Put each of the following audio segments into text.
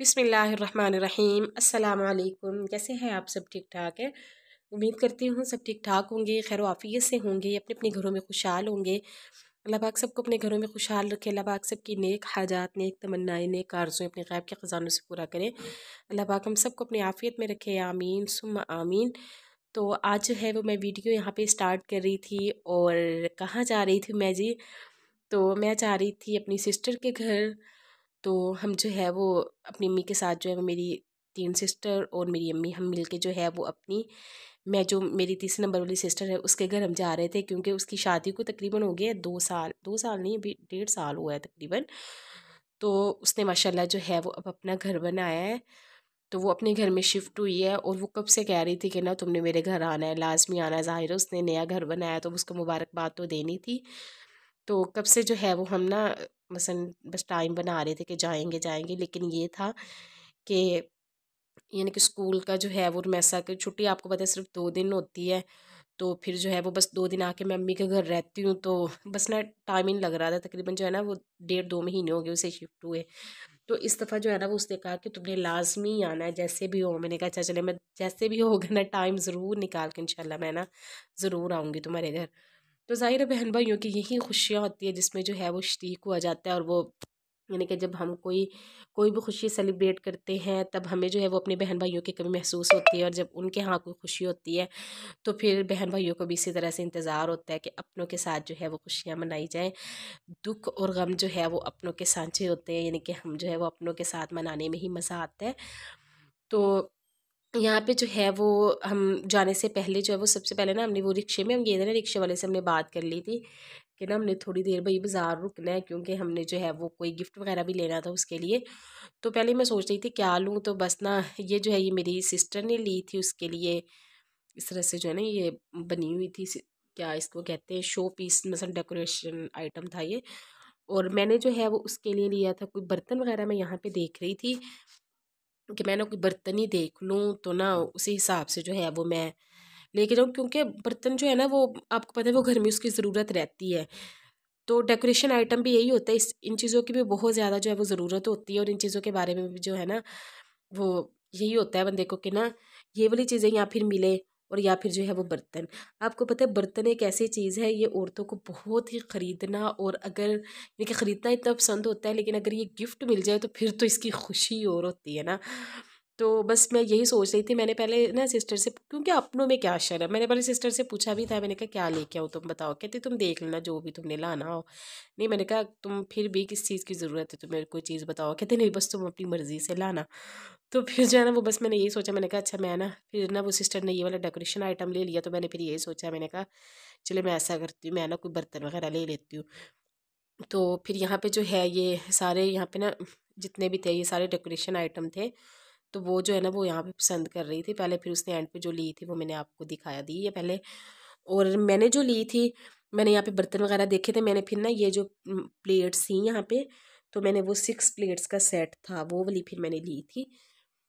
बिसमीम अस्सलाम कैसे हैं आप सब ठीक ठाक है? उम्मीद करती हूँ सब ठीक ठाक होंगे, खैर वाफ़ियत से होंगे अपने अपने घरों में खुशहाल होंगे। अल्लाह पाक सबको अपने घरों में खुशहाल रखे, अल्लाह पाक सबकी नेक हाजात, नेक तमन्नाएँ, नेक आरज़ों, अपने गैब के ख़जानों से पूरा करें। अल्लाह पाक हम सबको अपनी आफ़ियत में रखे, आमीन सुम आमीन। तो आज जो है वो मैं वीडियो यहाँ पे स्टार्ट कर रही थी और कहाँ जा रही थी मैं जी? तो मैं जा रही थी अपनी सिस्टर के घर। तो हम जो है वो अपनी अम्मी के साथ जो है वो मेरी तीन सिस्टर और मेरी अम्मी, हम मिल के जो है वो अपनी, मैं जो मेरी तीसरे नंबर वाली सिस्टर है, उसके घर हम जा रहे थे क्योंकि उसकी शादी को तकरीबन हो गया दो साल दो साल नहीं, अभी डेढ़ साल हुआ है तकरीबन। तो उसने माशाल्लाह जो है वो अब अपना घर बनाया है। तो वो अपने घर में शिफ्ट हुई है और वो कब से कह रही थी कि ना तुमने मेरे घर आना है, लाजमी आना है, ज़ाहिर उसने नया घर बनाया तो उसको मुबारकबाद तो देनी थी। तो कब से जो है वो हम ना मसन बस टाइम बना रहे थे कि जाएँगे जाएँगे, लेकिन ये था कि यानी कि स्कूल का जो है वो मैसा कि छुट्टी आपको पता है सिर्फ़ दो दिन होती है तो फिर जो है वो बस दो दिन आके मैं अम्मी के घर रहती हूँ तो बस ना टाइम ही नहीं लग रहा था, तकरीबन जो है ना वो डेढ़ दो महीने हो गए उसे शिफ्ट हुए। तो इस दफ़ा जो है ना वो उसने कहा कि तुमने लाजमी आना है, जैसे भी हो। मैंने कहा अच्छा चले, मैं जैसे भी होगा ना, टाइम ज़रूर निकाल के इंशाल्लाह मैं ना ज़रूर आऊँगी तुम्हारे घर। तो ज़ाहिर है बहन भाइयों की यही खुशियाँ होती है जिसमें जो है वो शरीक हुआ जाता है और वो, यानी कि जब हम कोई कोई भी खुशी सेलिब्रेट करते हैं, तब हमें जो है वो अपने बहन भाइयों की कमी महसूस होती है और जब उनके यहाँ कोई खुशी होती है तो फिर बहन भाइयों को भी इसी तरह से इंतज़ार होता है कि अपनों के साथ जो है वो खुशियाँ मनाई जाएँ। दुख और गम जो है वो अपनों के साझे होते हैं, यानी कि हम जो है वो अपनों के साथ मनाने में ही मज़ा आता है। तो यहाँ पे जो है वो हम जाने से पहले जो है वो सबसे पहले ना हमने वो रिक्शे में, हम गए थे ना रिक्शे वाले से हमने बात कर ली थी कि ना हमने थोड़ी देर भाई बाज़ार रुकना है क्योंकि हमने जो है वो कोई गिफ्ट वगैरह भी लेना था उसके लिए। तो पहले मैं सोच रही थी क्या लूँ तो बस ना ये जो है ये मेरी सिस्टर ने ली थी उसके लिए इस तरह से जो है ना ये बनी हुई थी क्या इसको कहते हैं शो पीस मतलब डेकोरेशन आइटम था ये। और मैंने जो है वो उसके लिए लिया था कोई बर्तन वगैरह मैं यहाँ पे देख रही थी। कि मैं ना कोई बर्तन ही देख लूँ तो ना उसी हिसाब से जो है वो मैं लेके जाऊँ क्योंकि बर्तन जो है ना वो आपको पता है वो घर में उसकी ज़रूरत रहती है। तो डेकोरेशन आइटम भी यही होता है इस इन चीज़ों की भी बहुत ज़्यादा जो है वो ज़रूरत होती है और इन चीज़ों के बारे में भी जो है ना वो यही होता है बंदे को कि ना ये वाली चीज़ें या फिर मिले और या फिर जो है वो बर्तन। आपको पता है बर्तन एक ऐसी चीज़ है, ये औरतों को बहुत ही ख़रीदना और अगर यानी कि ख़रीदना इतना पसंद होता है, लेकिन अगर ये गिफ्ट मिल जाए तो फिर तो इसकी खुशी और होती है ना। तो बस मैं यही सोच रही थी, मैंने पहले ना सिस्टर से, क्योंकि अपनों में क्या शर है? मैंने पहले सिस्टर से पूछा भी था, मैंने कहा, क्या लेके आओ तुम? बताओ। कहते, तुम देख लेना जो भी तुमने लाना हो। नहीं, मैंने कहा, तुम फिर भी किस चीज़ की ज़रूरत है? तुम्हें कोई चीज़ बताओ। कहते, नहीं, बस तुम अपनी मर्ज़ी से लाना। तो फिर जो है ना, वो बस मैंने यही सोचा, मैंने कहा अच्छा मैं ना फिर ना वो सिस्टर ने ये वाला डेकोरेशन आइटम ले लिया तो मैंने फिर यही सोचा, मैंने कहा, चलो, मैं ऐसा करती हूँ, मैं ना कोई बर्तन वगैरह ले लेती हूँ। तो फिर यहाँ पे जो है, ये सारे यहाँ पे ना जितने भी थे, ये सारे डेकोरेशन आइटम थे तो वो जो है ना वो यहाँ पे पसंद कर रही थी। पहले फिर उसने एंड पे जो ली थी वो मैंने आपको दिखाया दी है पहले। और मैंने जो ली थी, मैंने यहाँ पे बर्तन वगैरह देखे थे, मैंने फिर ना ये जो प्लेट्स थी यहाँ पे तो मैंने वो सिक्स प्लेट्स का सेट था, वो वाली फिर मैंने ली थी।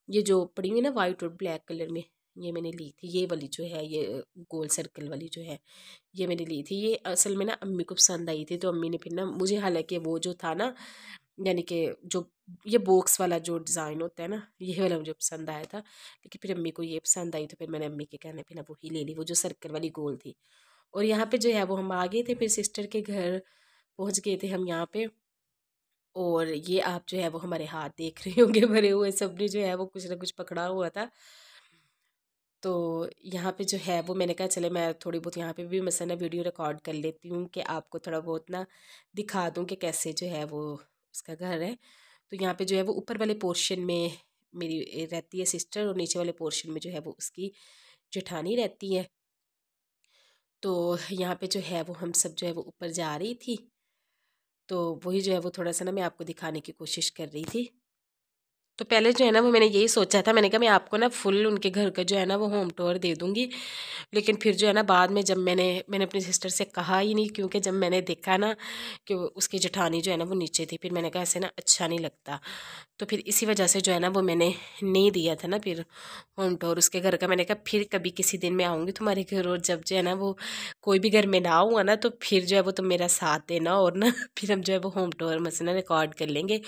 ये जो पड़ी हुई ना वाइट और ब्लैक कलर में, ये मैंने ली थी। ये वाली जो है, ये गोल सर्कल वाली जो है, ये मैंने ली थी। ये असल में ना अम्मी को पसंद आई थी तो अम्मी ने फिर ना मुझे हालाँकि वो जो था ना, यानी कि जो ये बॉक्स वाला जो डिज़ाइन होता है ना, ये वाला मुझे पसंद आया था। लेकिन फिर अम्मी को ये पसंद आई तो फिर मैंने अम्मी के कहने पे ना वही ले ली, वो जो सर्कल वाली गोल थी। और यहाँ पे जो है, वो हम आ गए थे, फिर सिस्टर के घर पहुँच गए थे हम यहाँ पे। और ये आप जो है, वो हमारे हाथ देख रहे होंगे, भरे हुए सबने जो है, वो कुछ ना कुछ पकड़ा हुआ था। तो यहाँ पे जो है, वो मैंने कहा, चले, मैं थोड़ी बहुत यहाँ पे भी मसला वीडियो रिकॉर्ड कर लेती हूँ कि आपको थोड़ा बहुत ना दिखा दूँ कि कैसे जो है, वो उसका घर है। तो यहाँ पे जो है वो ऊपर वाले पोर्शन में मेरी रहती है सिस्टर और नीचे वाले पोर्शन में जो है वो उसकी जेठानी रहती है। तो यहाँ पे जो है वो हम सब जो है वो ऊपर जा रही थी। तो वही जो है वो थोड़ा सा ना मैं आपको दिखाने की कोशिश कर रही थी। तो पहले जो है ना, वो मैंने यही सोचा था, मैंने कहा मैं आपको ना फुल उनके घर का जो है ना, वो होम टूर दे दूँगी। लेकिन फिर जो है ना, बाद में जब मैंने मैंने अपनी सिस्टर से कहा ही नहीं, क्योंकि जब मैंने देखा ना कि उसकी जठानी जो है ना, वो नीचे थी, फिर मैंने कहा ऐसे ना अच्छा नहीं लगता। तो फिर इसी वजह से जो है ना, वो मैंने नहीं दिया था ना फिर होम टूर उसके घर का। मैंने कहा फिर कभी किसी दिन मैं आऊँगी तुम्हारे घर और जब जो है ना, वो कोई भी घर में ना आऊँगा ना तो फिर जो है वो तुम मेरा साथ देना और ना फिर हम जो है वो होम टूर मसला रिकॉर्ड कर लेंगे।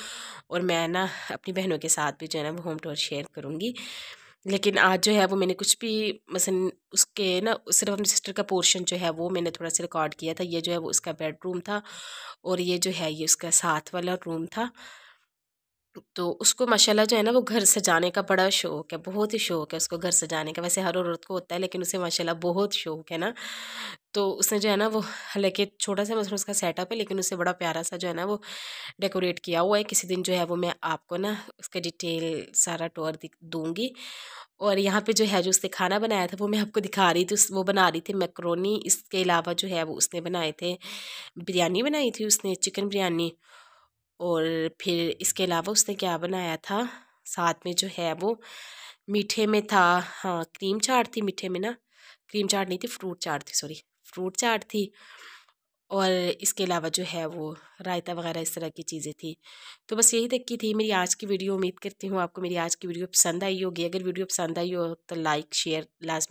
और मैं ना अपनी बहनों के साथ भी जो है ना, वो होम टूर शेयर करूँगी। लेकिन आज जो है, वो मैंने कुछ भी मसन उसके ना, सिर्फ़ अपनी सिस्टर का पोर्शन जो है, वो मैंने थोड़ा सा रिकॉर्ड किया था। ये जो है, वो उसका बेडरूम था और ये जो है, ये उसका साथ वाला रूम था। तो उसको माशाल्लाह जो है ना, वो घर सजाने का बड़ा शौक़ है, बहुत ही शौक़ है उसको घर सजाने का। वैसे हर औरत को होता है, लेकिन उसे माशाल्लाह बहुत शौक़ है ना। तो उसने जो है ना वो हालाँकि छोटा सा मतलब उसका सेटअप है, लेकिन उससे बड़ा प्यारा सा जो है ना वो डेकोरेट किया हुआ है। किसी दिन जो है वो मैं आपको ना उसका डिटेल सारा टूर दूँगी। और यहाँ पे जो है जो उसने खाना बनाया था, वो मैं आपको दिखा रही थी, उस, वो बना रही थी मैक्रोनी। इसके अलावा जो है वो उसने बनाए थे, बिरयानी बनाई थी उसने, चिकन बिरयानी। और फिर इसके अलावा उसने क्या बनाया था? साथ में जो है वो मीठे में था हाँ क्रीम चाट थी मीठे में ना। क्रीम चाट नहीं थी, फ्रूट चाट थी, सॉरी। फ्रूट चाट थी और इसके अलावा जो है वो रायता वगैरह इस तरह की चीज़ें थी। तो बस यही तक की थी मेरी आज की वीडियो। उम्मीद करती हूँ आपको मेरी आज की वीडियो पसंद आई होगी। अगर वीडियो पसंद आई हो तो लाइक, शेयर, लाजमी